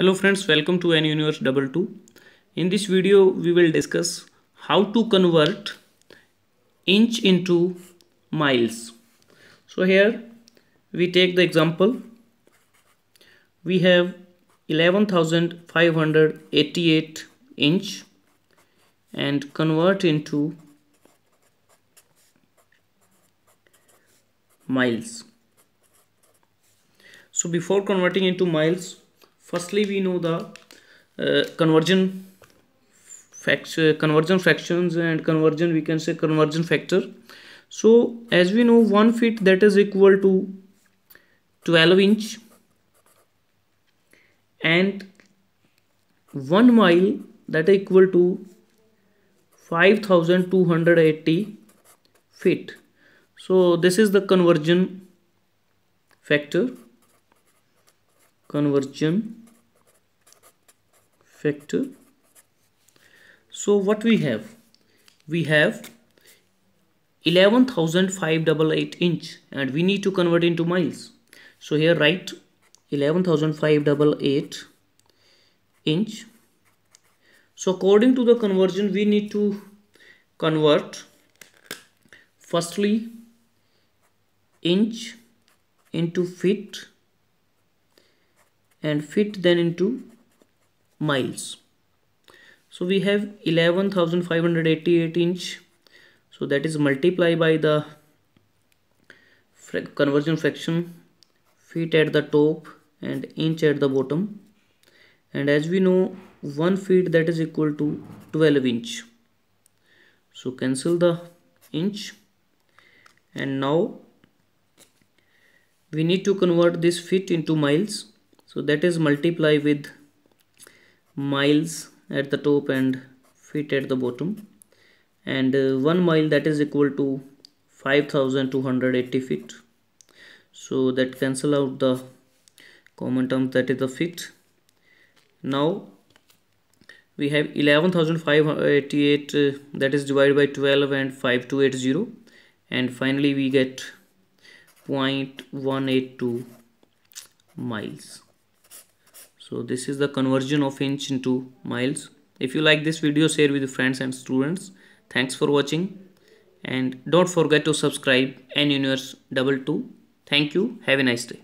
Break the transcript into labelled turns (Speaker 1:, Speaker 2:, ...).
Speaker 1: Hello friends, welcome to Anuniverse Double Two. In this video, we will discuss how to convert inch into miles. So here we take the example. We have 11,588 inch and convert into miles. So before converting into miles, firstly we know the uh, conversion uh, conversion fractions and conversion we can say conversion factor. So as we know one feet that is equal to 12 inch and one mile that is equal to 5280 feet. So this is the conversion factor conversion factor. So what we have? We have 11588 inch and we need to convert into miles. So here write 11588 inch. So according to the conversion we need to convert firstly inch into feet and fit then into miles. So we have 11588 inch. So that is multiply by the conversion fraction feet at the top and inch at the bottom. And as we know 1 feet that is equal to 12 inch. So cancel the inch. And now we need to convert this feet into miles so that is multiply with miles at the top and feet at the bottom. And uh, 1 mile that is equal to 5280 feet. So that cancel out the common term that is the feet. Now we have 11588 uh, that is divided by 12 and 5280 and finally we get 0.182 miles so this is the conversion of inch into miles. If you like this video share with your friends and students. Thanks for watching. And don't forget to subscribe Anuniverse double two. Thank you. Have a nice day